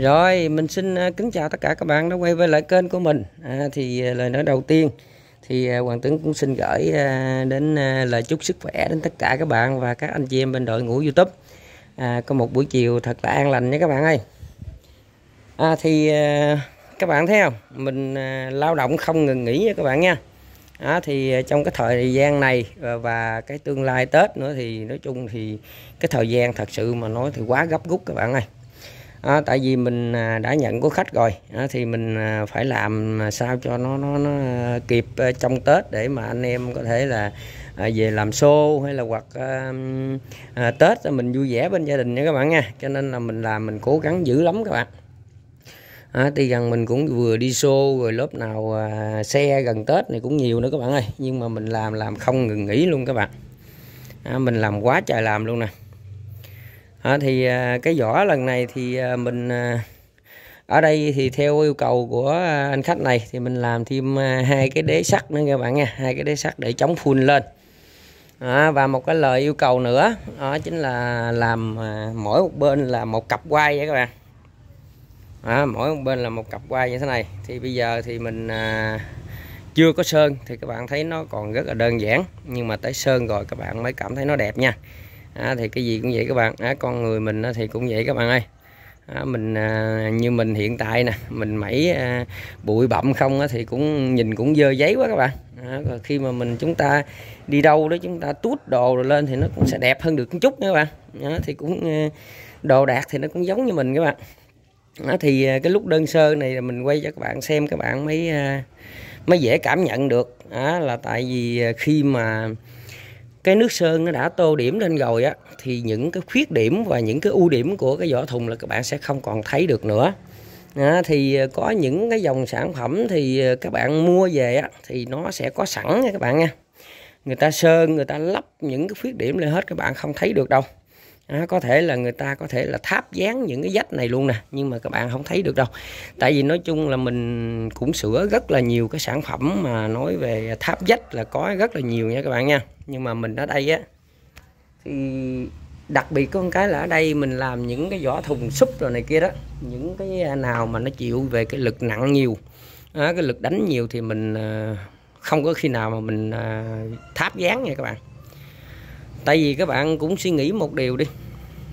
Rồi, mình xin à, kính chào tất cả các bạn đã quay về lại kênh của mình. À, thì à, lời nói đầu tiên thì à, Hoàng Tuấn cũng xin gửi đến lời chúc sức khỏe đến tất cả các bạn và các anh chị em bên đội ngũ YouTube. À, có một buổi chiều thật là an lành nha các bạn ơi. À, thì các bạn thấy không? Mình lao động không ngừng nghỉ nha các bạn nha. À, thì trong cái thời gian này và, và cái tương lai Tết nữa thì nói chung thì cái thời gian thật sự mà nói thì quá gấp rút các bạn ơi à, tại vì mình à, đã nhận của khách rồi. À, thì mình à, phải làm sao cho nó nó, nó kịp à, trong Tết để mà anh em có thể là à, về làm show hay là hoặc à, à, Tết mình vui vẻ bên gia đình nha các bạn nha. Cho nên là mình làm mình cố gắng dữ lắm các bạn. À, tuy rằng mình cũng vừa đi show rồi lớp nào à, xe gần Tết này cũng nhiều nữa các bạn ơi. Nhưng mà mình làm làm không ngừng nghỉ luôn các bạn. À, mình làm quá trời làm luôn nè à, thì à, cái vỏ lần này thì à, mình à, ở đây thì theo yêu cầu của anh khách này thì mình làm thêm à, hai cái đế sắt nữa các bạn nha hai cái đế sắt để chống phun lên. À, và một cái lời yêu cầu nữa đó chính là làm mỗi một bên là một cặp quay vậy các bạn. À, mỗi một bên là một cặp quay như thế này. Thì bây giờ thì mình à, chưa có sơn thì các bạn thấy nó còn rất là đơn giản nhưng mà tới sơn rồi các bạn mới cảm thấy nó đẹp nha à, thì cái gì cũng vậy các bạn. À, con người mình thì cũng vậy các bạn ơi. À, mình à, như mình hiện tại nè mình mẩy à, bụi bặm không á, thì cũng nhìn cũng dơ giấy quá các bạn. À, rồi khi mà mình chúng ta đi đâu đó chúng ta tút đồ rồi lên thì nó cũng sẽ đẹp hơn được một chút nữa các bạn. À, thì cũng à, đồ đạc thì nó cũng giống như mình các bạn. À, thì à, cái lúc đơn sơ này là mình quay cho các bạn xem các bạn mới à, mới dễ cảm nhận được. À, là tại vì à, khi mà cái nước sơn nó đã tô điểm lên rồi á thì những cái khuyết điểm và những cái ưu điểm của cái vỏ thùng là các bạn sẽ không còn thấy được nữa. À, thì à, có những cái dòng sản phẩm thì à, các bạn mua về á thì nó sẽ có sẵn nha các bạn nha. Người ta sơn người ta lắp những cái khuyết điểm lên hết các bạn không thấy được đâu à, có thể là người ta có thể là tháp dán những cái dách này luôn nè nhưng mà các bạn không thấy được đâu. Tại vì nói chung là mình cũng sửa rất là nhiều cái sản phẩm mà nói về tháp dách là có rất là nhiều nha các bạn nha. Nhưng mà mình ở đây á thì đặc biệt có một cái là ở đây mình làm những cái vỏ thùng súp rồi này kia đó. Những cái nào mà nó chịu về cái lực nặng nhiều à, cái lực đánh nhiều thì mình à, không có khi nào mà mình à, tháp dán nha các bạn tại vì các bạn cũng suy nghĩ một điều đi.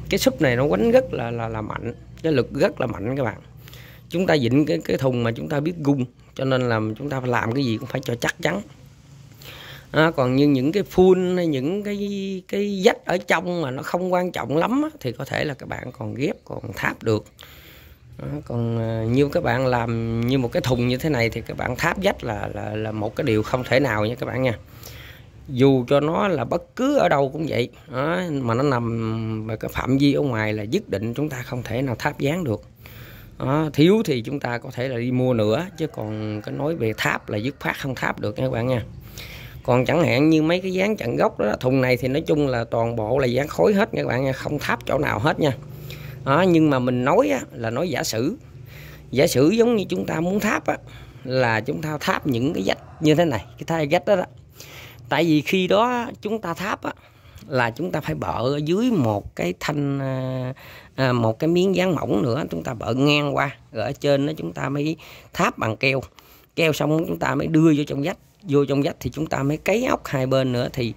Cái súp này nó quánh rất là là là mạnh. Cái lực rất là mạnh các bạn. Chúng ta dịnh cái cái thùng mà chúng ta biết gung cho nên là chúng ta phải làm cái gì cũng phải cho chắc chắn. À, còn như những cái phun hay những cái cái dách ở trong mà nó không quan trọng lắm á, thì có thể là các bạn còn ghép còn tháp được. À, còn à, như các bạn làm như một cái thùng như thế này thì các bạn tháp dách là là là một cái điều không thể nào nha các bạn nha dù cho nó là bất cứ ở đâu cũng vậy đó, mà nó nằm về cái phạm vi ở ngoài là nhất định chúng ta không thể nào tháp dán được. Đó, thiếu thì chúng ta có thể là đi mua nữa chứ còn cái nói về tháp là dứt phát không tháp được nha các bạn nha. Còn chẳng hạn như mấy cái dán chặn gốc đó thùng này thì nói chung là toàn bộ là dán khối hết nha các bạn nha không tháp chỗ nào hết nha. Đó, nhưng mà mình nói á, là nói giả sử. Giả sử giống như chúng ta muốn tháp á, là chúng ta tháp những cái dách như thế này cái thay gách đó, đó tại vì khi đó chúng ta tháp á, là chúng ta phải bợ ở dưới một cái thanh à, à, một cái miếng dán mỏng nữa chúng ta bợ ngang qua rồi ở trên đó chúng ta mới tháp bằng keo. Keo xong chúng ta mới đưa vô trong vách vô trong vách thì chúng ta mới cấy ốc hai bên nữa thì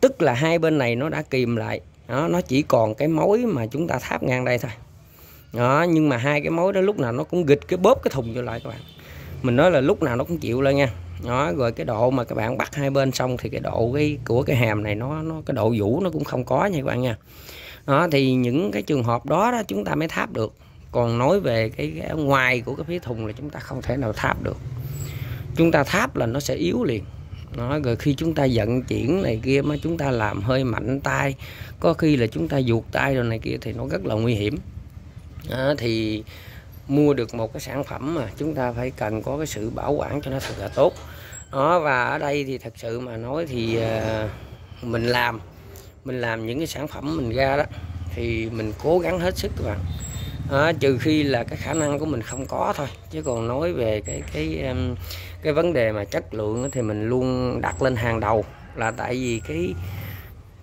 tức là hai bên này nó đã kìm lại. Đó, nó chỉ còn cái mối mà chúng ta tháp ngang đây thôi. Đó nhưng mà hai cái mối đó lúc nào nó cũng gịch cái bóp cái thùng vô lại các bạn. Mình nói là lúc nào nó cũng chịu lên nha đó rồi cái độ mà các bạn bắt hai bên xong thì cái độ cái của cái hàm này nó nó cái độ vũ nó cũng không có nha các bạn nha. Đó thì những cái trường hợp đó đó chúng ta mới tháp được. Còn nói về cái, cái ngoài của cái phía thùng là chúng ta không thể nào tháp được. Chúng ta tháp là nó sẽ yếu liền. Đó, rồi khi chúng ta vận chuyển này kia mà chúng ta làm hơi mạnh tay có khi là chúng ta ruột tay rồi này kia thì nó rất là nguy hiểm. Đó, thì mua được một cái sản phẩm mà chúng ta phải cần có cái sự bảo quản cho nó thật là tốt. Đó và ở đây thì thật sự mà nói thì à, mình làm mình làm những cái sản phẩm mình ra đó thì mình cố gắng hết sức các bạn. À, trừ khi là cái khả năng của mình không có thôi chứ còn nói về cái cái cái vấn đề mà chất lượng thì mình luôn đặt lên hàng đầu là tại vì cái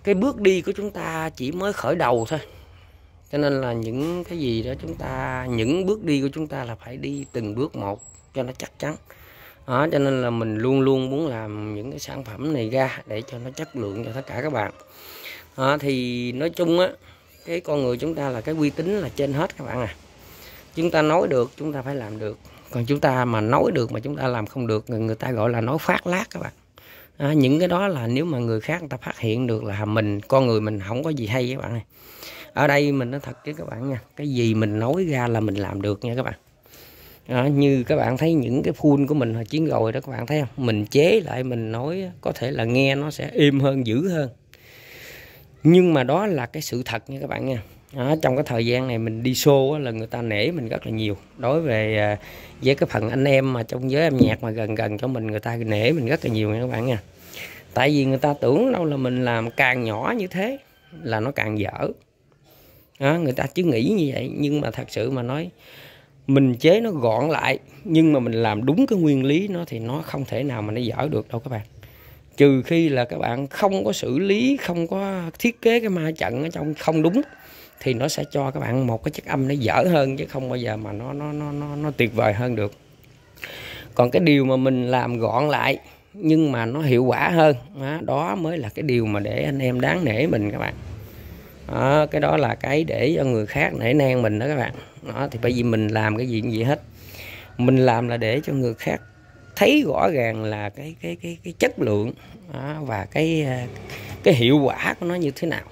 cái bước đi của chúng ta chỉ mới khởi đầu thôi cho nên là những cái gì đó chúng ta những bước đi của chúng ta là phải đi từng bước một cho nó chắc chắn. Đó cho nên là mình luôn luôn muốn làm những cái sản phẩm này ra để cho nó chất lượng cho tất cả các bạn. Đó, thì nói chung á cái con người chúng ta là cái uy tín là trên hết các bạn à. Chúng ta nói được chúng ta phải làm được. Còn chúng ta mà nói được mà chúng ta làm không được người, người ta gọi là nói phát lát các bạn. À, những cái đó là nếu mà người khác người ta phát hiện được là mình con người mình không có gì hay các bạn này ở đây mình nói thật với các bạn nha cái gì mình nói ra là mình làm được nha các bạn. Đó, như các bạn thấy những cái phun của mình hồi chiến rồi đó các bạn thấy không? Mình chế lại mình nói có thể là nghe nó sẽ êm hơn dữ hơn. Nhưng mà đó là cái sự thật nha các bạn nha. Đó, trong cái thời gian này mình đi show là người ta nể mình rất là nhiều. Đối về à, với cái phần anh em mà trong giới âm nhạc mà gần gần cho mình người ta nể mình rất là nhiều nha các bạn nha. Tại vì người ta tưởng đâu là mình làm càng nhỏ như thế là nó càng dở đó, người ta chứ nghĩ như vậy. Nhưng mà thật sự mà nói mình chế nó gọn lại nhưng mà mình làm đúng cái nguyên lý nó thì nó không thể nào mà nó dở được đâu các bạn. Trừ khi là các bạn không có xử lý không có thiết kế cái ma trận ở trong không đúng thì nó sẽ cho các bạn một cái chất âm nó dở hơn chứ không bao giờ mà nó nó nó nó, nó tuyệt vời hơn được. Còn cái điều mà mình làm gọn lại nhưng mà nó hiệu quả hơn đó, đó mới là cái điều mà để anh em đáng nể mình các bạn đó, cái đó là cái để cho người khác nể nang mình đó các bạn. Đó thì bởi vì mình làm cái gì cũng vậy hết. Mình làm là để cho người khác thấy rõ ràng là cái cái cái cái chất lượng đó, và cái à, cái hiệu quả của nó như thế nào.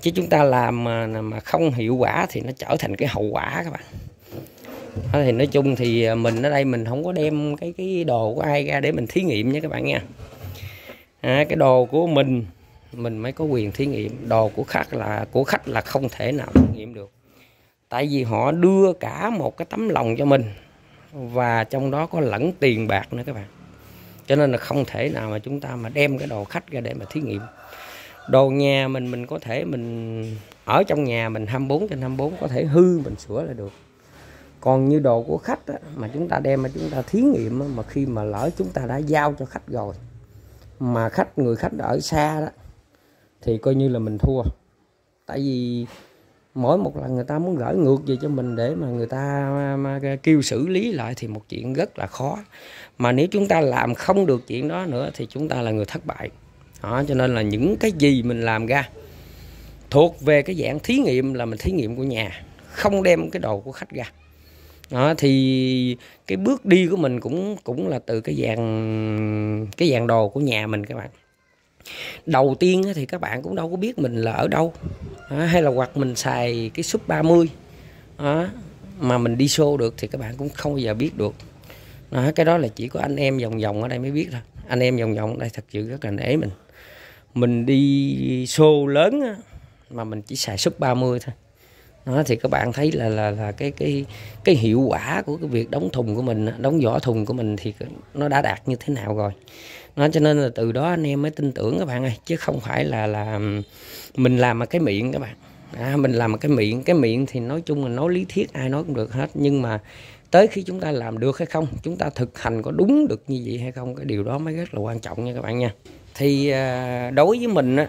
Chứ chúng ta làm mà mà không hiệu quả thì nó trở thành cái hậu quả các bạn. Đó, thì nói chung thì à, mình ở đây mình không có đem cái cái đồ của ai ra để mình thí nghiệm nha các bạn nha. À, cái đồ của mình mình mới có quyền thí nghiệm. Đồ của khách là của khách là không thể nào thí nghiệm được. Tại vì họ đưa cả một cái tấm lòng cho mình và trong đó có lẫn tiền bạc nữa các bạn. Cho nên là không thể nào mà chúng ta mà đem cái đồ khách ra để mà thí nghiệm. Đồ nhà mình mình có thể mình ở trong nhà mình 24 trên 24 có thể hư mình sửa lại được. Còn như đồ của khách á, mà chúng ta đem mà chúng ta thí nghiệm á, mà khi mà lỡ chúng ta đã giao cho khách rồi mà khách người khách ở xa đó thì coi như là mình thua. Tại vì mỗi một lần người ta muốn gửi ngược về cho mình để mà người ta mà kêu xử lý lại thì một chuyện rất là khó. Mà nếu chúng ta làm không được chuyện đó nữa thì chúng ta là người thất bại. Đó, cho nên là những cái gì mình làm ra thuộc về cái dạng thí nghiệm là mình thí nghiệm của nhà không đem cái đồ của khách ra. Đó, thì cái bước đi của mình cũng cũng là từ cái dạng cái dạng đồ của nhà mình các bạn đầu tiên thì các bạn cũng đâu có biết mình là ở đâu. Hay là hoặc mình xài cái súp 30 đó, mà mình đi show được thì các bạn cũng không bao giờ biết được. Cái đó là chỉ có anh em vòng vòng ở đây mới biết thôi. Anh em vòng vòng ở đây thật sự rất là nể mình. Mình đi show lớn mà mình chỉ xài súp 30 thôi. Đó thì các bạn thấy là là là cái cái cái hiệu quả của cái việc đóng thùng của mình đóng vỏ thùng của mình thì nó đã đạt như thế nào rồi nó cho nên là từ đó anh em mới tin tưởng các bạn ơi chứ không phải là là mình làm mà cái miệng các bạn. À, mình làm mà cái miệng cái miệng thì nói chung là nói lý thuyết ai nói cũng được hết nhưng mà tới khi chúng ta làm được hay không chúng ta thực hành có đúng được như vậy hay không cái điều đó mới rất là quan trọng nha các bạn nha. Thì à, đối với mình á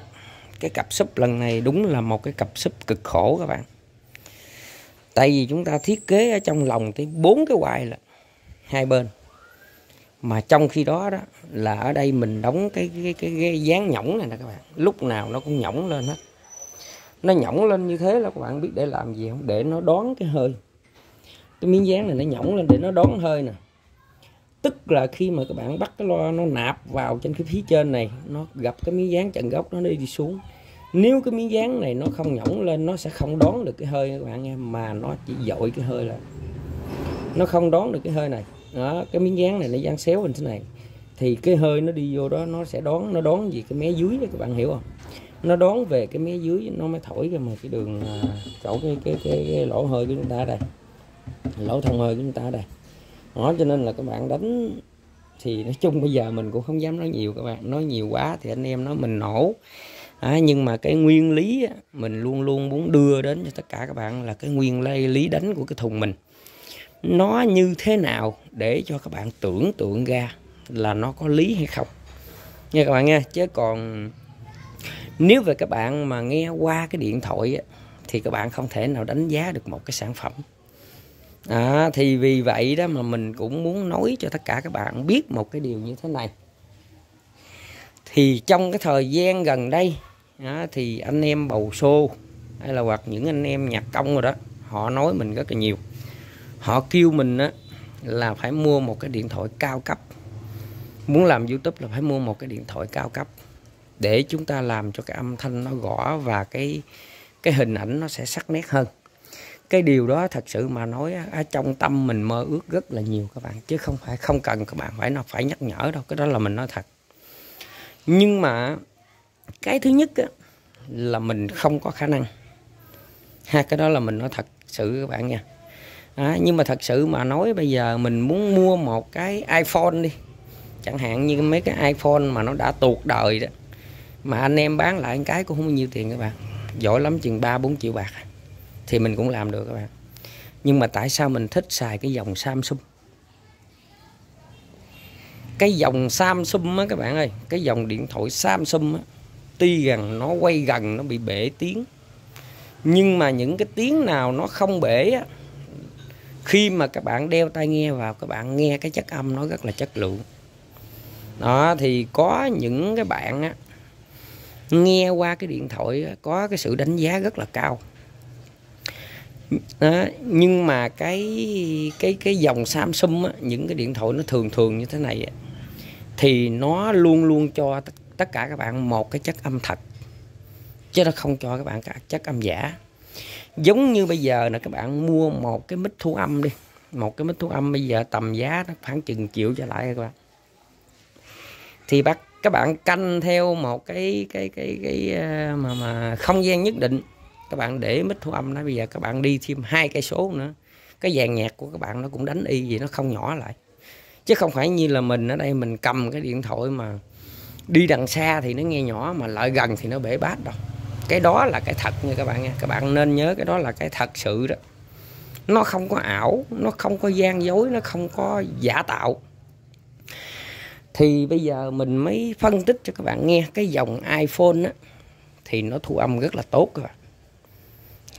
cái cặp súp lần này đúng là một cái cặp súp cực khổ các bạn. Tại vì chúng ta thiết kế ở trong lòng tới bốn cái quai là hai bên mà trong khi đó đó là ở đây mình đóng cái cái cái, cái dán nhõng này nè các bạn. Lúc nào nó cũng nhõng lên hết. Nó nhõng lên như thế là các bạn biết để làm gì không? Để nó đón cái hơi. Cái miếng dán này nó nhõng lên để nó đón hơi nè. Tức là khi mà các bạn bắt cái loa nó nạp vào trên cái phía trên này nó gặp cái miếng dán chặn gốc nó đi xuống. Nếu cái miếng dán này nó không nhõng lên nó sẽ không đón được cái hơi các bạn nghe mà nó chỉ dội cái hơi là nó không đón được cái hơi này đó cái miếng dán này nó dán xéo lên thế này. Thì cái hơi nó đi vô đó nó sẽ đón nó đón gì cái mé dưới đó các bạn hiểu không? Nó đón về cái mé dưới nó mới thổi ra mà cái đường à, chỗ cái cái cái, cái lỗ hơi của chúng ta đây. Lỗ thông hơi của chúng ta đây. Đó cho nên là các bạn đánh thì nói chung bây giờ mình cũng không dám nói nhiều các bạn. Nói nhiều quá thì anh em nói mình nổ. À, nhưng mà cái nguyên lý á, mình luôn luôn muốn đưa đến cho tất cả các bạn là cái nguyên lý đánh của cái thùng mình. Nó như thế nào để cho các bạn tưởng tượng ra là nó có lý hay không. Nha các bạn nha chứ còn nếu về các bạn mà nghe qua cái điện thoại á, thì các bạn không thể nào đánh giá được một cái sản phẩm. À, thì vì vậy đó mà mình cũng muốn nói cho tất cả các bạn biết một cái điều như thế này. Thì trong cái thời gian gần đây đó, thì anh em bầu xô hay là hoặc những anh em nhạc công rồi đó họ nói mình rất là nhiều. Họ kêu mình á, là phải mua một cái điện thoại cao cấp. Muốn làm youtube là phải mua một cái điện thoại cao cấp để chúng ta làm cho cái âm thanh nó gõ và cái cái hình ảnh nó sẽ sắc nét hơn. Cái điều đó thật sự mà nói ở trong tâm mình mơ ước rất là nhiều các bạn chứ không phải không cần các bạn phải nó phải nhắc nhở đâu cái đó là mình nói thật. Nhưng mà cái thứ nhất á, là mình không có khả năng. Ha cái đó là mình nói thật sự các bạn nha à, nhưng mà thật sự mà nói bây giờ mình muốn mua một cái iPhone đi. Chẳng hạn như mấy cái iPhone mà nó đã tuột đời đó mà anh em bán lại cái cũng không bao nhiêu tiền các bạn. Giỏi lắm chừng ba bốn triệu bạc. Thì mình cũng làm được các bạn. Nhưng mà tại sao mình thích xài cái dòng Samsung? Cái dòng Samsung á các bạn ơi cái dòng điện thoại Samsung á tuy rằng nó quay gần nó bị bể tiếng nhưng mà những cái tiếng nào nó không bể á khi mà các bạn đeo tai nghe vào các bạn nghe cái chất âm nó rất là chất lượng. Đó thì có những cái bạn á nghe qua cái điện thoại á, có cái sự đánh giá rất là cao. Đó, nhưng mà cái cái cái dòng Samsung á, những cái điện thoại nó thường thường như thế này á, thì nó luôn luôn cho tất cả các bạn một cái chất âm thật chứ nó không cho các bạn cả chất âm giả giống như bây giờ là các bạn mua một cái mic thu âm đi. Một cái mic thu âm bây giờ tầm giá nó khoảng chừng triệu trở lại các bạn. Thì bắt, các bạn canh theo một cái cái cái cái ờ, mà mà không gian nhất định. Các bạn để mic thu âm đó, bây giờ các bạn đi thêm hai cây số nữa. Cái dàn nhạc của các bạn nó cũng đánh y gì nó không nhỏ lại. Chứ không phải như là mình ở đây, mình cầm cái điện thoại mà đi đằng xa thì nó nghe nhỏ, mà lại gần thì nó bể bát đâu cái đó là cái thật nha các bạn nha. Các bạn nên nhớ cái đó là cái thật sự đó. Nó không có ảo, nó không có gian dối, nó không có giả tạo. Thì bây giờ mình mới phân tích cho các bạn nghe cái dòng iPhone á, thì nó thu âm rất là tốt các bạn.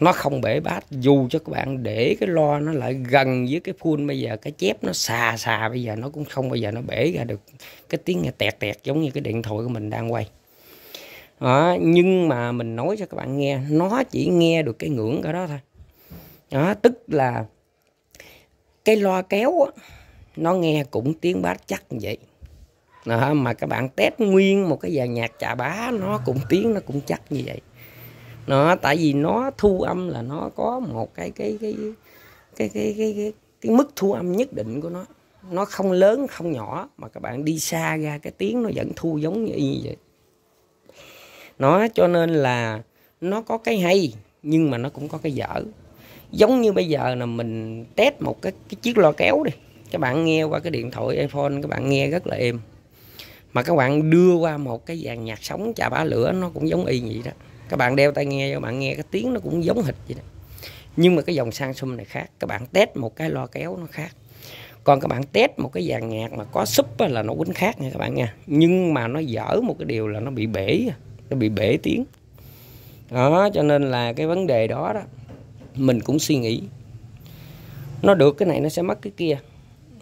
Nó không bể bát dù cho các bạn để cái loa nó lại gần với cái phun bây giờ cái chép nó xà xà, bây giờ nó cũng không bao giờ nó bể ra được. Cái tiếng nghe tẹt tẹt giống như cái điện thoại của mình đang quay đó, nhưng mà mình nói cho các bạn nghe nó chỉ nghe được cái ngưỡng cái đó thôi. Đó, tức là cái loa kéo á, nó nghe cũng tiếng bát chắc như vậy. Đó, mà các bạn test nguyên một cái dàn nhạc chà bá nó cũng tiếng nó cũng chắc như vậy. Nó tại vì nó thu âm là nó có một cái cái cái cái cái cái cái, cái mức thu âm nhất định của nó. Nó không lớn không nhỏ mà các bạn đi xa ra cái tiếng nó vẫn thu giống như vậy nó cho nên là nó có cái hay nhưng mà nó cũng có cái dở. Giống như bây giờ là mình test một cái, cái chiếc loa kéo đi. Các bạn nghe qua cái điện thoại iPhone các bạn nghe rất là êm. Mà các bạn đưa qua một cái dàn nhạc sống chà bá lửa nó cũng giống y vậy đó. Các bạn đeo tai nghe các bạn nghe cái tiếng nó cũng giống hệt vậy đó. Nhưng mà cái dòng Samsung này khác các bạn test một cái loa kéo nó khác. Còn các bạn test một cái dàn nhạc mà có súp là nó quýnh khác nha các bạn nha. Nhưng mà nó dở một cái điều là nó bị bể nó bị bể tiếng. Đó cho nên là cái vấn đề đó đó mình cũng suy nghĩ. Nó được cái này nó sẽ mất cái kia.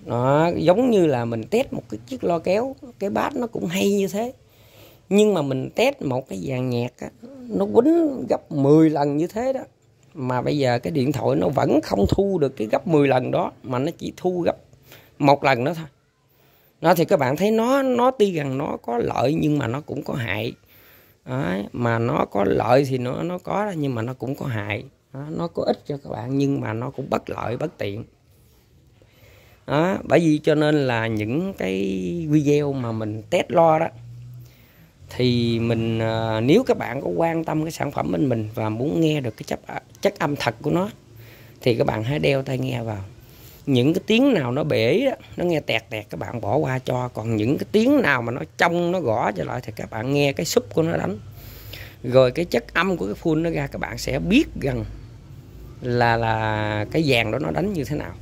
Đó, giống như là mình test một cái chiếc lo kéo cái bát nó cũng hay như thế. Nhưng mà mình test một cái dàn nhạc á, nó quýnh gấp 10 lần như thế đó. Mà bây giờ cái điện thoại nó vẫn không thu được cái gấp 10 lần đó mà nó chỉ thu gấp một lần đó thôi. Nó thì các bạn thấy nó nó tuy rằng nó có lợi nhưng mà nó cũng có hại. Đấy, mà nó có lợi thì nó nó có nhưng mà nó cũng có hại. Đó, nó có ích cho các bạn nhưng mà nó cũng bất lợi bất tiện. Đó, bởi vì cho nên là những cái video mà mình test lo đó thì mình ờ, nếu các bạn có quan tâm cái sản phẩm bên mình và muốn nghe được cái chất chất âm thật của nó thì các bạn hãy đeo tai nghe vào những cái tiếng nào nó bể đó, nó nghe tẹt tẹt các bạn bỏ qua cho. Còn những cái tiếng nào mà nó trong nó gõ trở lại thì các bạn nghe cái súp của nó đánh. Rồi cái chất âm của cái phun nó ra các bạn sẽ biết rằng là là cái dàn đó nó đánh như thế nào.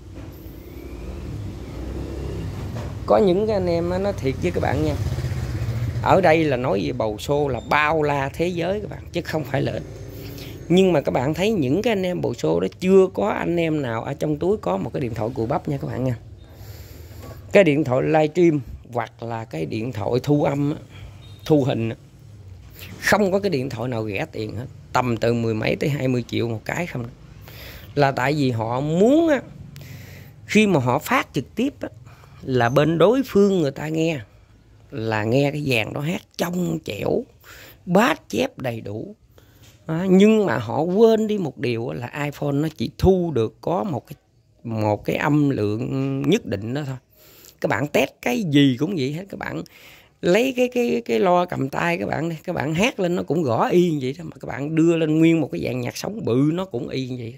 Có những cái anh em nó thiệt với các bạn nha ở đây là nói về bầu xô là bao la thế giới các bạn chứ không phải là nhưng mà các bạn thấy những cái anh em bộ số đó chưa có anh em nào ở trong túi có một cái điện thoại cùi bắp nha các bạn nha. Cái điện thoại livestream hoặc là cái điện thoại thu âm thu hình không có cái điện thoại nào rẻ tiền hết, tầm từ mười mấy tới hai mươi triệu một cái không. Là tại vì họ muốn khi mà họ phát trực tiếp là bên đối phương người ta nghe, là nghe cái dàn đó hát trong chẻo, bát chép đầy đủ đó, nhưng mà họ quên đi một điều là iPhone nó chỉ thu được có một cái một cái âm lượng nhất định đó thôi. Các bạn test cái gì cũng vậy hết các bạn lấy cái cái cái loa cầm tay các bạn các bạn hát lên nó cũng gõ y vậy đó mà các bạn đưa lên nguyên một cái dạng nhạc sống bự nó cũng y như vậy.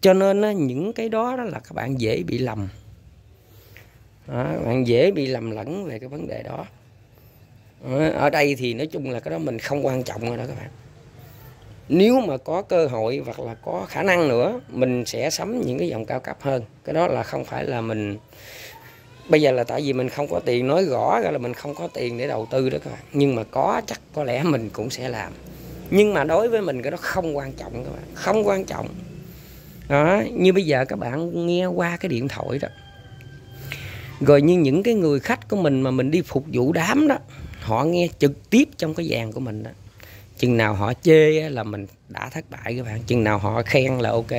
Cho nên những cái đó đó là các bạn dễ bị lầm. Đó, các bạn dễ bị lầm lẫn về cái vấn đề đó ở đây thì nói chung là cái đó mình không quan trọng rồi đó các bạn nếu mà có cơ hội hoặc là có khả năng nữa, mình sẽ sắm những cái dòng cao cấp hơn. Cái đó là không phải là mình, bây giờ là tại vì mình không có tiền, nói rõ ra là mình không có tiền để đầu tư đó các bạn. Nhưng mà có chắc có lẽ mình cũng sẽ làm. Nhưng mà đối với mình cái đó không quan trọng các bạn, không quan trọng. Đó, như bây giờ các bạn nghe qua cái điện thoại đó. Rồi như những cái người khách của mình mà mình đi phục vụ đám đó, họ nghe trực tiếp trong cái vàng của mình đó chừng nào họ chê là mình đã thất bại các bạn. Chừng nào họ khen là ok.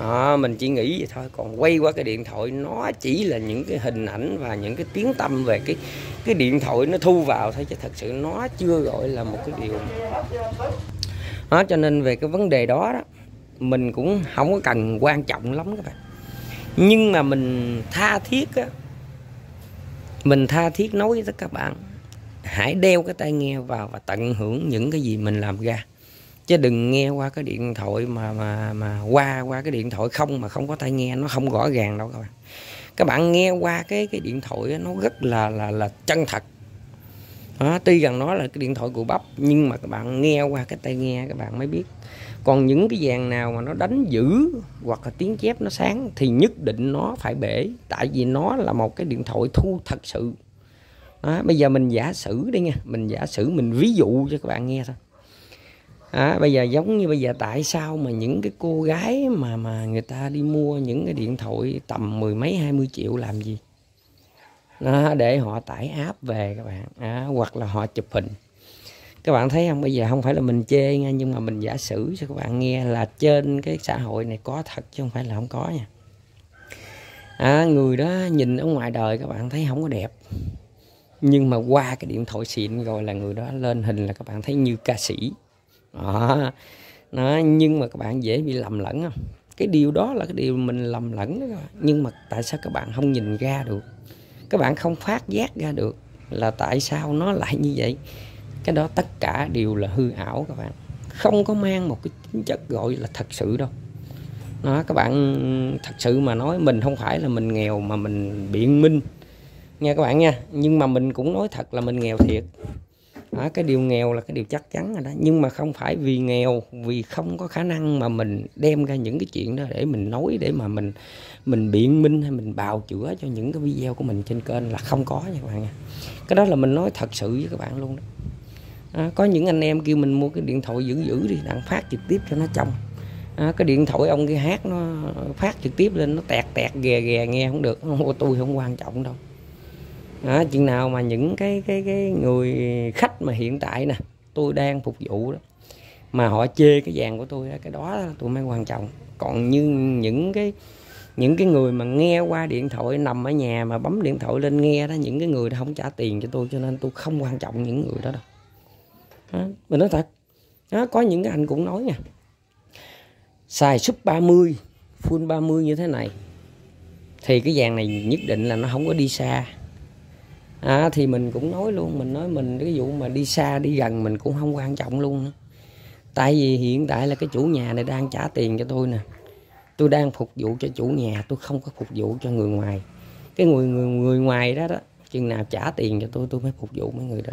Đó, mình chỉ nghĩ vậy thôi. Còn quay qua cái điện thoại nó chỉ là những cái hình ảnh và những cái tiếng tâm về cái cái điện thoại nó thu vào thôi chứ thật sự nó chưa gọi là một cái điều. Đó cho nên về cái vấn đề đó, đó mình cũng không có cần quan trọng lắm các bạn. Nhưng mà mình tha thiết á mình tha thiết nói với tất các bạn hãy đeo cái tai nghe vào và tận hưởng những cái gì mình làm ra. Chứ đừng nghe qua cái điện thoại mà mà mà qua qua cái điện thoại không mà không có tai nghe nó không rõ ràng đâu các bạn. Các bạn nghe qua cái cái điện thoại nó rất là là là chân thật. Đó, tuy rằng nó là cái điện thoại của bắp nhưng mà các bạn nghe qua cái tai nghe các bạn mới biết. Còn những cái dàn nào mà nó đánh dữ hoặc là tiếng chép nó sáng thì nhất định nó phải bể tại vì nó là một cái điện thoại thu thật sự đó, bây giờ mình giả sử đi nha. Mình giả sử mình ví dụ cho các bạn nghe thôi. À, bây giờ giống như bây giờ tại sao mà những cái cô gái mà mà người ta đi mua những cái điện thoại tầm mười mấy hai mươi triệu làm gì? À, để họ tải app về các bạn. À, hoặc là họ chụp hình. Các bạn thấy không? Bây giờ không phải là mình chê nha nhưng mà mình giả sử cho các bạn nghe là trên cái xã hội này có thật chứ không phải là không có nha. À, người đó nhìn ở ngoài đời các bạn thấy không có đẹp nhưng mà qua cái điện thoại xịn rồi là người đó lên hình là các bạn thấy như ca sĩ. Đó, đó nhưng mà các bạn dễ bị lầm lẫn không? Cái điều đó là cái điều mình lầm lẫn đó các bạn. nhưng mà tại sao các bạn không nhìn ra được? Các bạn không phát giác ra được là tại sao nó lại như vậy? Cái đó tất cả đều là hư ảo các bạn. Không có mang một cái tính chất gọi là thật sự đâu. Đó các bạn thật sự mà nói mình không phải là mình nghèo mà mình biện minh nha các bạn nha. Nhưng mà mình cũng nói thật là mình nghèo thiệt. Đó, cái điều nghèo là cái điều chắc chắn rồi đó. Nhưng mà không phải vì nghèo vì không có khả năng mà mình đem ra những cái chuyện đó để mình nói để mà mình mình biện minh hay mình bào chữa cho những cái video của mình trên kênh là không có nha các bạn nha. Cái đó là mình nói thật sự với các bạn luôn đó. À, có những anh em kêu mình mua cái điện thoại giữ giữ đi đặng phát trực tiếp cho nó trong. À, cái điện thoại ông kia hát nó phát trực tiếp lên nó tẹt tẹt ghè ghè nghe không được không, tôi không quan trọng đâu đó, chừng nào mà những cái cái cái người khách mà hiện tại nè tôi đang phục vụ đó mà họ chê cái vàng của tôi cái đó tôi mới quan trọng. Còn như những cái những cái người mà nghe qua điện thoại nằm ở nhà mà bấm điện thoại lên nghe đó những cái người đó không trả tiền cho tôi cho nên tôi không quan trọng những người đó đâu. Đó, mình nói thật. Đó, có những cái anh cũng nói nha. Xài súp 30 full 30 như thế này thì cái vàng này nhất định là nó không có đi xa à, thì mình cũng nói luôn mình nói mình cái vụ mà đi xa đi gần mình cũng không quan trọng luôn nữa. tại vì hiện tại là cái chủ nhà này đang trả tiền cho tôi nè. Tôi đang phục vụ cho chủ nhà tôi không có phục vụ cho người ngoài. Cái người người người ngoài đó đó chừng nào trả tiền cho tôi tôi mới phục vụ mấy người đó.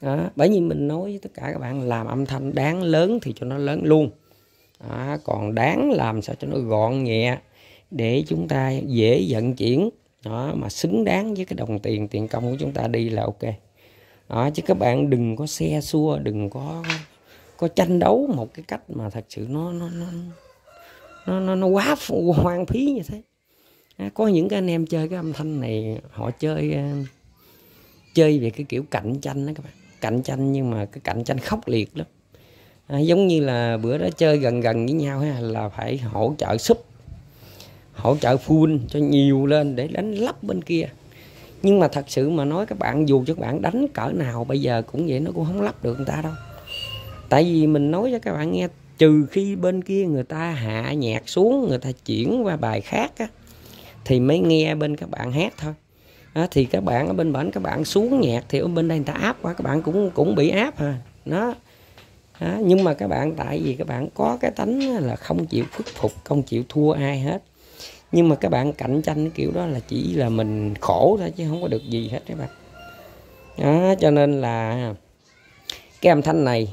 Đó, bởi vì mình nói với tất cả các bạn làm âm thanh đáng lớn thì cho nó lớn luôn. Đó, còn đáng làm sao cho nó gọn nhẹ để chúng ta dễ vận chuyển đó mà xứng đáng với cái đồng tiền tiền công của chúng ta đi là ok. Đó chứ các bạn đừng có xe xua đừng có có tranh đấu một cái cách mà thật sự nó nó nó nó nó, nó quá hoang phí như thế. À, có những cái anh em chơi cái âm thanh này họ chơi uh, chơi về cái kiểu cạnh tranh đó các bạn. Cạnh tranh nhưng mà cái cạnh tranh khốc liệt lắm. À, giống như là bữa đó chơi gần gần với nhau ha, là phải hỗ trợ súp hỗ trợ full cho nhiều lên để đánh lắp bên kia. Nhưng mà thật sự mà nói các bạn dù cho các bạn đánh cỡ nào bây giờ cũng vậy nó cũng không lắp được người ta đâu. Tại vì mình nói cho các bạn nghe trừ khi bên kia người ta hạ nhạc xuống người ta chuyển qua bài khác á, thì mới nghe bên các bạn hát thôi. À, thì các bạn ở bên bển các bạn xuống nhạc thì ở bên đây người ta áp qua các bạn cũng cũng bị áp à. Nó à, nhưng mà các bạn tại vì các bạn có cái tánh là không chịu khuất phục không chịu thua ai hết nhưng mà các bạn cạnh tranh kiểu đó là chỉ là mình khổ thôi chứ không có được gì hết các bạn. Đó, cho nên là cái âm thanh này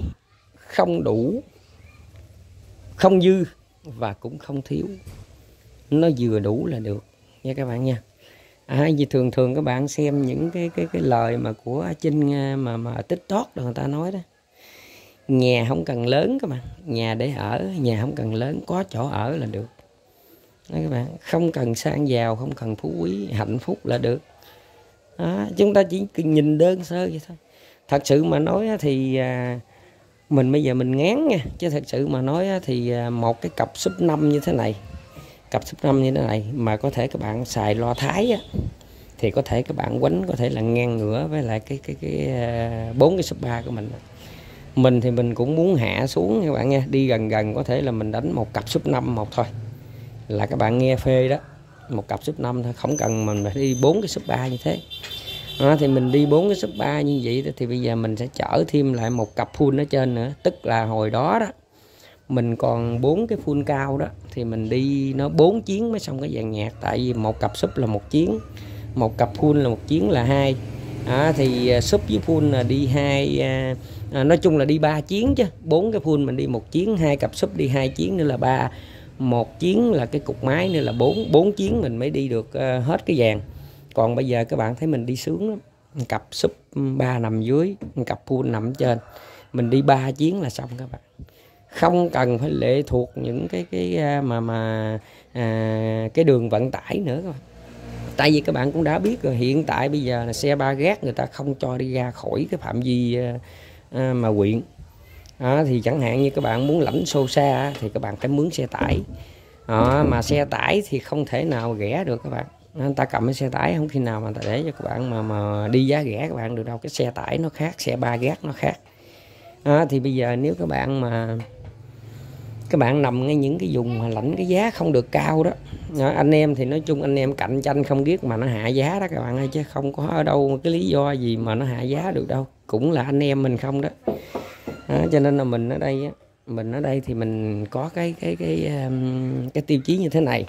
không đủ không dư và cũng không thiếu. Nó vừa đủ là được nha các bạn nha. À, vì thường thường các bạn xem những cái cái cái lời mà của Trinh à, mà mà tiktok rồi người ta nói đó. Nhà không cần lớn các bạn nhà để ở nhà không cần lớn có chỗ ở là được đó các bạn không cần sang giàu không cần phú quý hạnh phúc là được. Đó, chúng ta chỉ nhìn đơn sơ vậy thôi. Thật sự mà nói thì à, mình bây giờ mình ngán nha. Chứ thật sự mà nói thì à, một cái cặp súp năm như thế này cặp súp năm như thế này mà có thể các bạn xài lo thái á, thì có thể các bạn quánh có thể là ngang ngửa với lại cái cái cái à, bốn cái súp ba của mình. Mình thì mình cũng muốn hạ xuống các bạn nha. Đi gần gần có thể là mình đánh một cặp súp năm một thôi là các bạn nghe phê đó một cặp sub năm thôi không cần mình phải đi bốn cái sub ba như thế. Đó, thì mình đi bốn cái sub ba như vậy thì bây giờ mình sẽ chở thêm lại một cặp full ở trên nữa. Tức là hồi đó đó mình còn bốn cái full cao đó thì mình đi nó bốn chuyến mới xong cái dàn nhạc. Tại vì một cặp sub là một chuyến một cặp full là một chuyến là hai. À, thì à, sub với full là đi hai à, à, nói chung là đi ba chuyến chứ. Bốn cái full mình đi một chuyến hai cặp sub đi hai chuyến nữa là ba một chuyến là cái cục máy nữa là bốn bốn chuyến mình mới đi được uh, hết cái dàn còn bây giờ các bạn thấy mình đi sướng lắm. Cặp súp ừ, ba nằm dưới cặp pool nằm trên. Mình đi ba chuyến là xong các bạn. Không cần phải lệ thuộc những cái cái ờ, mà mà à, cái đường vận tải nữa các bạn. Tại vì các bạn cũng đã biết rồi hiện tại bây giờ là xe ba gác người ta không cho đi ra khỏi cái phạm vi à, mà quyện à, thì chẳng hạn như các bạn muốn lãnh xô xa thì các bạn phải mướn xe tải. À, mà xe tải thì không thể nào rẻ được các bạn. Người ta cầm cái xe tải không khi nào mà ta để cho các bạn mà mà đi giá rẻ các bạn được đâu. Cái xe tải nó khác xe ba gác nó khác. À, thì bây giờ nếu các bạn mà các bạn nằm ngay những cái vùng mà lãnh cái giá không được cao đó. À, anh em thì nói chung anh em cạnh tranh không biết mà nó hạ giá đó các bạn ơi chứ không có ở đâu cái lý do gì mà nó hạ giá được đâu. Cũng là anh em mình không đó à, cho nên là mình ở đây á mình ở đây thì mình có cái cái cái um, cái tiêu chí như thế này.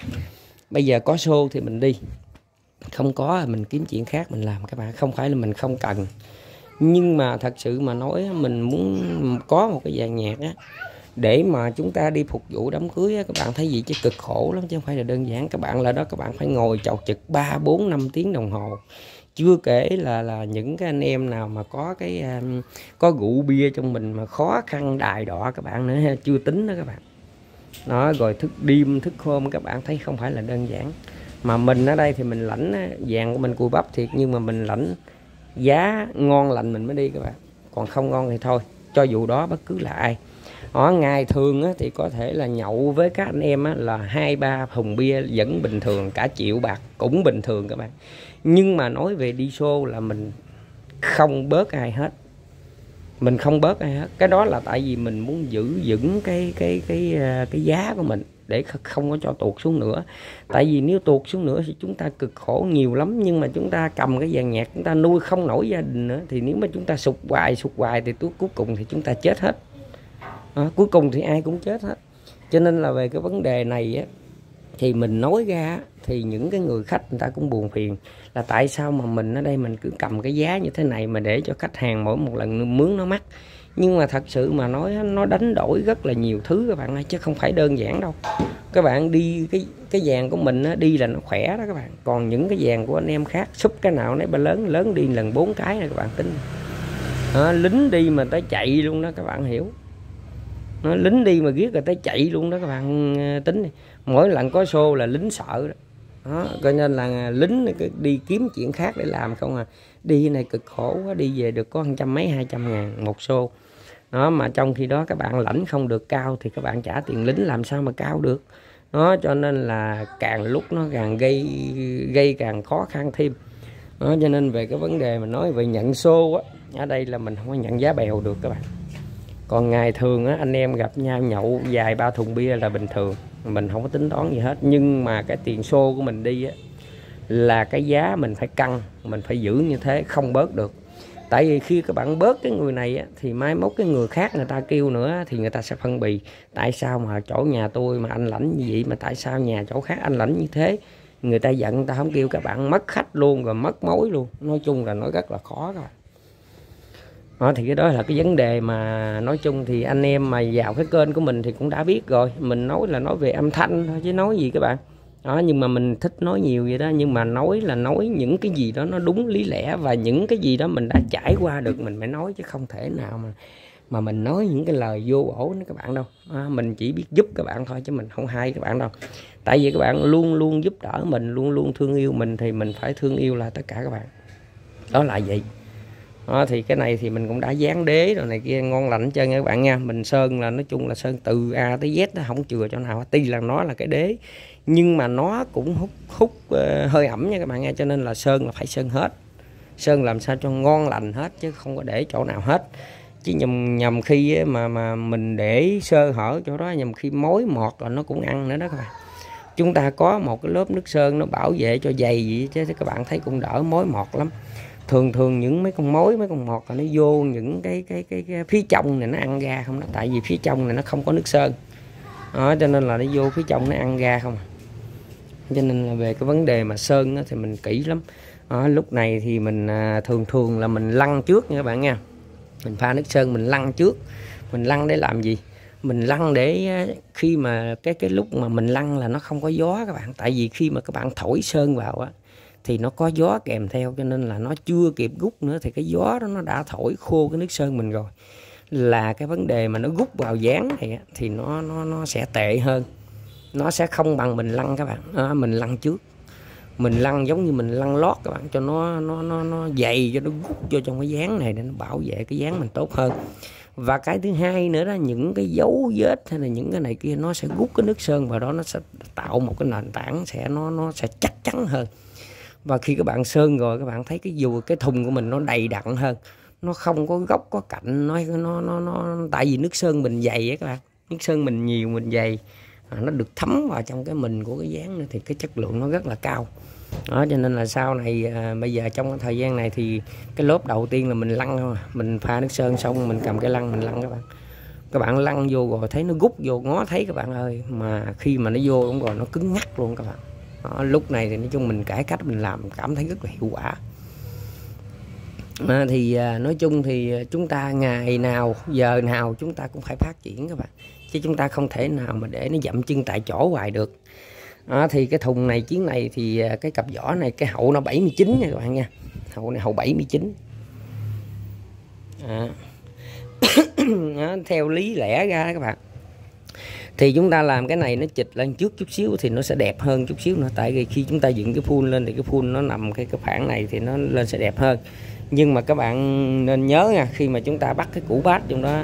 Bây giờ có show thì mình đi. Không có mình kiếm chuyện khác mình làm các bạn. Không phải là mình không cần. Nhưng mà thật sự mà nói mình muốn có một cái dàn nhạc á để mà chúng ta đi phục vụ đám cưới á, các bạn thấy gì chứ cực khổ lắm chứ không phải là đơn giản. Các bạn là đó các bạn phải ngồi chầu trực 3 4 5 tiếng đồng hồ chưa kể là là những cái anh em nào mà có cái um, có rượu bia trong mình mà khó khăn đài đọa các bạn nữa ha chưa tính đó các bạn. Nó rồi thức đêm thức hôm các bạn thấy không phải là đơn giản. Mà mình ở đây thì mình lãnh vàng của mình cùi bắp thiệt nhưng mà mình lãnh giá ngon lành mình mới đi các bạn. Còn không ngon thì thôi cho dù đó bất cứ là ai ở ngày thường á, thì có thể là nhậu với các anh em á, là hai ba thùng bia vẫn bình thường cả triệu bạc cũng bình thường các bạn. Nhưng mà nói về đi show là mình không bớt ai hết. Mình không bớt ai hết. Cái đó là tại vì mình muốn giữ vững cái cái cái à, cái, giá của mình để không có cho tuột xuống nữa. Tại vì nếu tuột xuống nữa thì chúng ta cực khổ nhiều lắm nhưng mà chúng ta cầm cái dàn nhạc chúng ta nuôi không nổi gia đình nữa thì nếu mà chúng ta sụt hoài sụt hoài thì cuối cùng thì chúng ta chết hết à, cuối cùng thì ai cũng chết hết. Cho nên là về cái vấn đề này á thì mình nói ra thì những cái người khách người ta cũng buồn phiền. Là tại sao mà mình ở đây mình cứ cầm cái giá như thế này mà để cho khách hàng mỗi một lần mướn nó mắc? Nhưng mà thật sự mà nói nó đánh đổi rất là nhiều thứ các bạn ơi chứ không phải đơn giản đâu. Các bạn đi cái cái vàng của mình á, đi là nó khỏe đó các bạn. Còn những cái vàng của anh em khác súp cái nào nấy ba lớn lớn đi lần bốn cái này các bạn tính. À, lính đi mà tới chạy luôn đó các bạn hiểu nó lính đi mà giết rồi tới chạy luôn đó các bạn ờ, tính đi. mỗi lần có xô là lính sợ đó. Đó, coi nên là lính đi kiếm chuyện khác để làm không à. Đi này cực khổ quá, đi về được có trăm mấy, hai trăm ngàn một xô đó, mà trong khi đó các bạn lãnh không được cao thì các bạn trả tiền lính làm sao mà cao được. Nó cho nên là càng lúc nó càng gây gây càng khó khăn thêm. Đó, cho nên về cái vấn đề mà nói về nhận xô á, ở đây là mình không có nhận giá bèo được các bạn còn ngày thường á anh em gặp nhau nhậu vài ba thùng bia là bình thường. Mình không có tính toán gì hết. Nhưng mà cái tiền xô của mình đi á là cái giá mình phải căng mình phải giữ như thế không bớt được. Tại vì khi các bạn bớt cái người này á, thì mai mốt cái người khác người ta kêu nữa thì người ta sẽ phân bì. Tại sao mà chỗ nhà tôi mà anh lãnh như vậy? Mà tại sao nhà chỗ khác anh lãnh như thế? Người ta giận người ta không kêu các bạn mất khách luôn rồi mất mối luôn. Nói chung là nó rất là khó rồi đó, thì cái đó là cái vấn đề mà nói chung thì anh em mà vào cái kênh của mình thì cũng đã biết rồi. Mình nói là nói về âm thanh thôi chứ nói gì các bạn. Đó nhưng mà mình thích nói nhiều vậy đó. Nhưng mà nói là nói những cái gì đó nó đúng lý lẽ và những cái gì đó mình đã trải qua được mình phải nói chứ không thể nào mà mà mình nói những cái lời vô bổ nữa các bạn đâu. À, mình chỉ biết giúp các bạn thôi chứ mình không hay các bạn đâu. Tại vì các bạn luôn luôn giúp đỡ mình luôn luôn thương yêu mình thì mình phải thương yêu là tất cả các bạn. Đó là vậy đó, thì cái này thì mình cũng đã dán đế rồi này kia ngon lành chân các bạn nha. Mình sơn là nói chung là sơn từ A tới Z nó không chừa cho nào tuy là nó là cái đế nhưng mà nó cũng hút hút uh, hơi ẩm nha các bạn nghe cho nên là sơn là phải sơn hết. Sơn làm sao cho ngon lành hết chứ không có để chỗ nào hết. Chứ nhầm nhầm khi mà mà mình để sơ hở chỗ đó nhầm khi mối mọt là nó cũng ăn nữa đó các bạn. Chúng ta có một cái lớp nước sơn nó bảo vệ cho dày vậy chứ các bạn thấy cũng đỡ mối mọt lắm thường thường những mấy con mối mấy con mọt là nó vô những cái cái cái, cái phía trong này nó ăn ra không đó. Tại vì phía trong này nó không có nước sơn. Đó, cho nên là nó vô phía trong nó ăn ra không à. cho nên là về cái vấn đề mà sơn thì mình kỹ lắm. Đó, lúc này thì mình à, thường thường là mình lăn trước nha các bạn nha. Mình pha nước sơn mình lăn trước. Mình lăn để làm gì? Mình lăn để khi mà cái cái lúc mà mình lăn là nó không có gió các bạn. Tại vì khi mà các bạn thổi sơn vào á thì nó có gió kèm theo cho nên là nó chưa kịp rút nữa thì cái gió đó nó đã thổi khô cái nước sơn mình rồi. Là cái vấn đề mà nó rút vào dáng này thì nó nó nó sẽ tệ hơn. Nó sẽ không bằng mình lăn các bạn. À, mình lăn trước. Mình lăn giống như mình lăn lót các bạn cho nó nó nó nó dày cho nó rút vô trong cái dáng này để nó bảo vệ cái dáng mình tốt hơn. Và cái thứ hai nữa đó những cái dấu vết hay là những cái này kia nó sẽ rút cái nước sơn vào đó nó sẽ tạo một cái nền tảng sẽ nó nó sẽ chắc chắn hơn và khi các bạn sơn rồi các bạn thấy cái dù cái thùng của mình nó đầy đặn hơn nó không có góc có cạnh nó nó nó nó tại vì nước sơn mình dày á các bạn. Nước sơn mình nhiều mình dày à, nó được thấm vào trong cái mình của cái dáng nữa thì cái chất lượng nó rất là cao. Đó cho nên là sau này à, bây giờ trong cái thời gian này thì cái lớp đầu tiên là mình lăn thôi mình pha nước sơn xong mình cầm cái lăn mình lăn các bạn. Các bạn lăn vô rồi thấy nó gút vô ngó thấy các bạn ơi mà khi mà nó vô cũng rồi nó cứng ngắt luôn các bạn đó, lúc này thì nói chung mình cải cách mình làm cảm thấy rất là hiệu quả. À, thì à, nói chung thì à, chúng ta ngày nào giờ nào chúng ta cũng phải phát triển các bạn. Chứ chúng ta không thể nào mà để nó dậm chân tại chỗ hoài được. À, thì cái thùng này chiến này thì à, cái cặp vỏ này cái hậu nó 79 nha các bạn nha. Hậu này hậu 79 à. đó, theo lý lẽ ra các bạn thì chúng ta làm cái này nó chịch lên trước chút xíu thì nó sẽ đẹp hơn chút xíu nữa. Tại vì khi chúng ta dựng cái phun lên thì cái phun nó nằm cái cái phản này thì nó lên sẽ đẹp hơn. Nhưng mà các bạn nên nhớ nha khi mà chúng ta bắt cái củ bát trong đó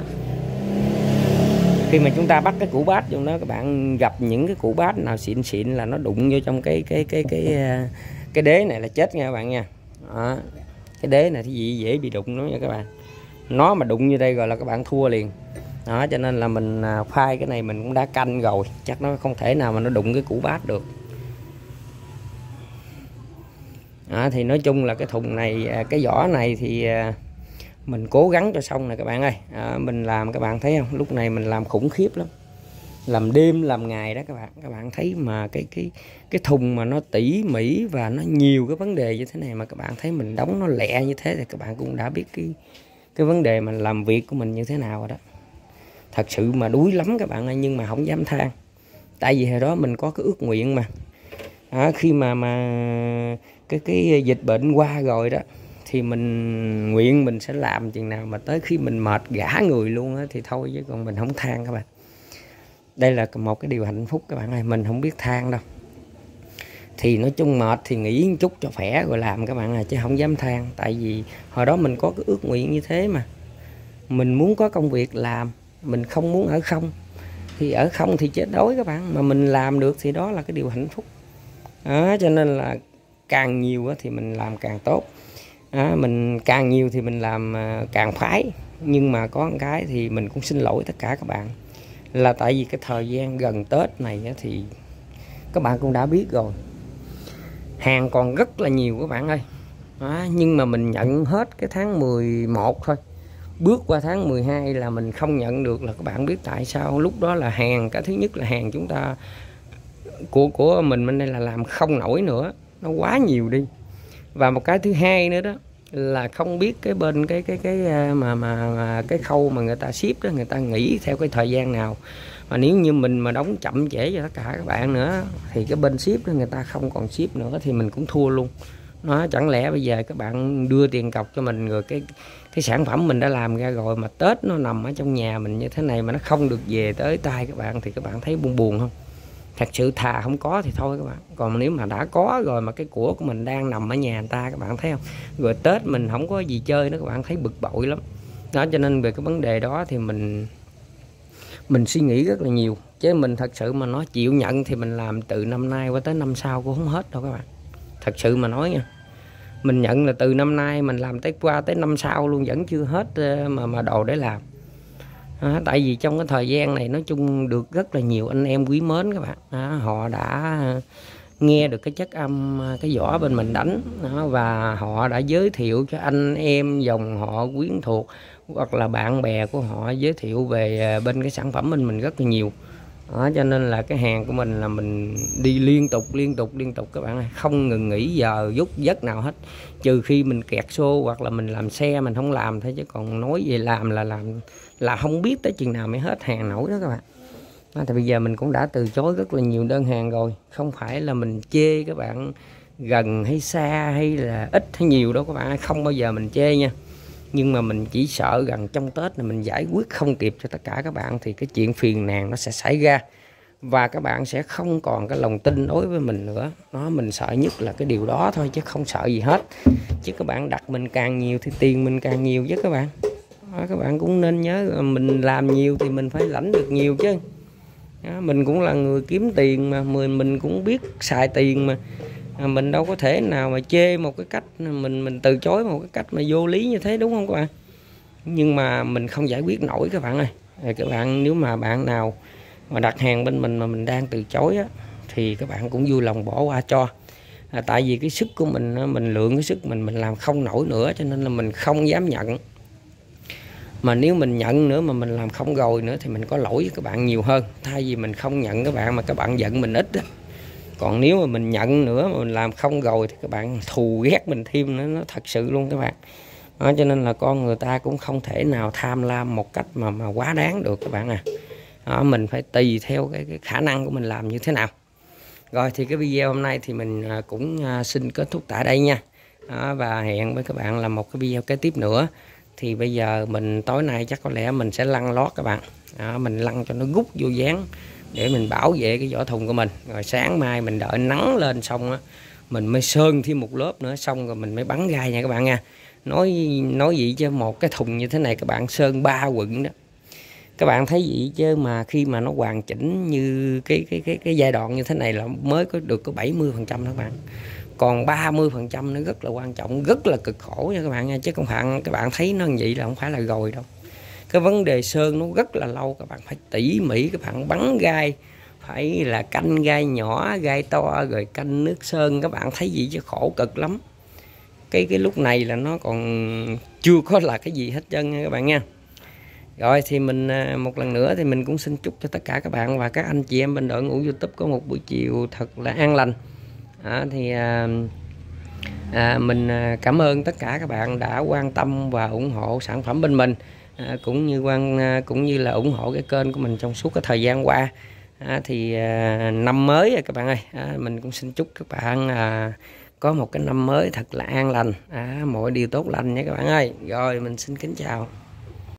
khi mà chúng ta bắt cái củ bát trong đó các bạn gặp những cái củ bát nào xịn xịn là nó đụng vô trong cái cái cái cái cái, cái đế này là chết nha các bạn nha. Đó. cái đế này thì gì dễ bị đụng lắm nha các bạn. Nó mà đụng như đây rồi là các bạn thua liền đó cho nên là mình à, khoai phai cái này mình cũng đã canh rồi. Chắc nó không thể nào mà nó đụng cái củ bát được. Đó, thì nói chung là cái thùng này à, cái vỏ này thì à, mình cố gắng cho xong nè các bạn ơi. À, mình làm các bạn thấy không? Lúc này mình làm khủng khiếp lắm. Làm đêm làm ngày đó các bạn. Các bạn thấy mà cái cái cái thùng mà nó tỉ mỉ và nó nhiều cái vấn đề như thế này mà các bạn thấy mình đóng nó lẹ như thế thì các bạn cũng đã biết cái cái vấn đề mà làm việc của mình như thế nào rồi đó thật sự mà đuối lắm các bạn ơi nhưng mà không dám than. Tại vì hồi đó mình có cái ước nguyện mà. À, khi mà mà cái cái dịch bệnh qua rồi đó thì mình nguyện mình sẽ làm chừng nào mà tới khi mình mệt gã người luôn á thì thôi chứ còn mình không than các bạn. Đây là một cái điều hạnh phúc các bạn ơi mình không biết than đâu. Thì nói chung mệt thì nghỉ một chút cho khỏe rồi làm các bạn à chứ không dám than. Tại vì hồi đó mình có cái ước nguyện như thế mà. Mình muốn có công việc làm mình không muốn ở không. Thì ở không thì chết đói các bạn. Mà mình làm được thì đó là cái điều hạnh phúc. À, cho nên là càng nhiều thì mình làm càng tốt. À, mình càng nhiều thì mình làm à, càng phái nhưng mà có một cái thì mình cũng xin lỗi tất cả các bạn. Là tại vì cái thời gian gần Tết này thì các bạn cũng đã biết rồi. Hàng còn rất là nhiều các bạn ơi. À, nhưng mà mình nhận hết cái tháng 11 thôi bước qua tháng 12 là mình không nhận được là các bạn biết tại sao. Lúc đó là hàng cái thứ nhất là hàng chúng ta của của mình bên đây là làm không nổi nữa. Nó quá nhiều đi. Và một cái thứ hai nữa đó là không biết cái bên cái cái cái à, mà mà, mà cái khâu mà người ta ship đó người ta nghĩ theo cái thời gian nào. Mà nếu như mình mà đóng chậm trễ cho tất cả các bạn nữa thì cái bên ship đó người ta không còn ship nữa thì mình cũng thua luôn. Nó chẳng lẽ bây giờ các bạn đưa tiền cọc cho mình rồi cái cái sản phẩm mình đã làm ra rồi mà tết nó nằm ở trong nhà mình như thế này mà nó không được về tới tay các bạn thì các bạn thấy buồn buồn không? Thật sự thà không có thì thôi các bạn. Còn nếu mà đã có rồi mà cái của của mình đang nằm ở nhà người ta, các bạn thấy không? Rồi tết mình không có gì chơi nữa, các bạn thấy bực bội lắm. Đó, cho nên về cái vấn đề đó thì mình mình suy nghĩ rất là nhiều. Chứ mình thật sự mà nó chịu nhận thì mình làm từ năm nay qua tới năm sau cũng không hết đâu các bạn. Thật sự mà nói nha mình nhận là từ năm nay mình làm tới qua tới năm sau luôn vẫn chưa hết ờ, mà mà đồ để làm. À, tại vì trong cái thời gian này nói chung được rất là nhiều anh em quý mến các bạn. À, họ đã nghe được cái chất âm ờ, cái võ bên mình đánh. Đó, và họ đã giới thiệu cho anh em dòng họ quyến thuộc hoặc là bạn bè của họ giới thiệu về ờ, bên cái sản phẩm bên mình rất là nhiều đó, cho nên là cái hàng của mình là mình đi liên tục liên tục liên tục các bạn ơi. Không ngừng nghỉ giờ rút giấc nào hết. Trừ khi mình kẹt xô hoặc là mình làm xe mình không làm thôi chứ còn nói về làm là làm là không biết tới chừng nào mới hết hàng nổi đó các bạn. Đó, thì bây giờ mình cũng đã từ chối rất là nhiều đơn hàng rồi. Không phải là mình chê các bạn gần hay xa hay là ít hay nhiều đâu các bạn không bao giờ mình chê nha nhưng mà mình chỉ sợ rằng trong Tết này mình giải quyết không kịp cho tất cả các bạn thì cái chuyện phiền nàn nó sẽ xảy ra. Và các bạn sẽ không còn cái lòng tin đối với mình nữa. Nó mình sợ nhất là cái điều đó thôi chứ không sợ gì hết. Chứ các bạn đặt mình càng nhiều thì tiền mình càng nhiều chứ các bạn. Đó, các bạn cũng nên nhớ mình làm nhiều thì mình phải lãnh được nhiều chứ. Đó, mình cũng là người kiếm tiền mà mình mình cũng biết xài tiền mà. À, mình đâu có thể nào mà chê một cái cách mình mình từ chối một cái cách mà vô lý như thế đúng không các bạn? Nhưng mà mình không giải quyết nổi các bạn ơi. À, các bạn nếu mà bạn nào mà đặt hàng bên mình mà mình đang từ chối á, thì các bạn cũng vui lòng bỏ qua cho. À, tại vì cái sức của mình mình lượng cái sức mình mình làm không nổi nữa cho nên là mình không dám nhận. Mà nếu mình nhận nữa mà mình làm không rồi nữa thì mình có lỗi với các bạn nhiều hơn. Thay vì mình không nhận các bạn mà các bạn giận mình ít á còn nếu mà mình nhận nữa mà mình làm không rồi thì các bạn thù ghét mình thêm nữa nó thật sự luôn các bạn. Đó, cho nên là con người ta cũng không thể nào tham lam một cách mà mà quá đáng được các bạn à. Đó, mình phải tùy theo cái, cái khả năng của mình làm như thế nào. Rồi thì cái video hôm nay thì mình à, cũng à, xin kết thúc tại đây nha. Đó, và hẹn với các bạn là một cái video kế tiếp nữa. Thì bây giờ mình tối nay chắc có lẽ mình sẽ lăn lót các bạn. Đó, mình lăn cho nó rút vô dáng để mình bảo vệ cái vỏ thùng của mình. Rồi sáng mai mình đợi nắng lên xong á, mình mới sơn thêm một lớp nữa, xong rồi mình mới bắn gai nha các bạn nha. Nói nói gì chứ một cái thùng như thế này các bạn sơn ba quận đó. Các bạn thấy gì chứ mà khi mà nó hoàn chỉnh như cái cái cái cái giai đoạn như thế này là mới có được có 70 phần trăm các bạn. Còn 30 phần trăm nó rất là quan trọng, rất là cực khổ nha các bạn nha, chứ không phải, các bạn thấy nó như vậy là không phải là rồi đâu cái vấn đề sơn nó rất là lâu các bạn phải tỉ mỉ các bạn bắn gai phải là canh gai nhỏ gai to rồi canh nước sơn. Các bạn thấy gì chứ khổ cực lắm. Cái cái lúc này là nó còn chưa có là cái gì hết trơn nha các bạn nha. Rồi thì mình à, một lần nữa thì mình cũng xin chúc cho tất cả các bạn và các anh chị em bên đội ngũ youtube có một buổi chiều thật là an lành. À, thì à, à, mình à, cảm ơn tất cả các bạn đã quan tâm và ủng hộ sản phẩm bên mình à, cũng như quan à, cũng như là ủng hộ cái kênh của mình trong suốt cái thời gian qua. À, thì à, năm mới rồi các bạn ơi. À, mình cũng xin chúc các bạn à, có một cái năm mới thật là an lành. À, mọi điều tốt lành nha các bạn ơi. Rồi mình xin kính chào.